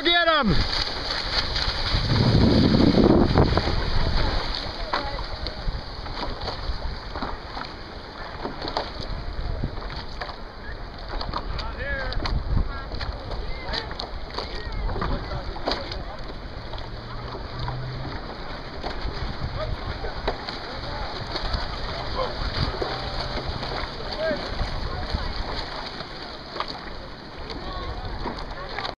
Go get him!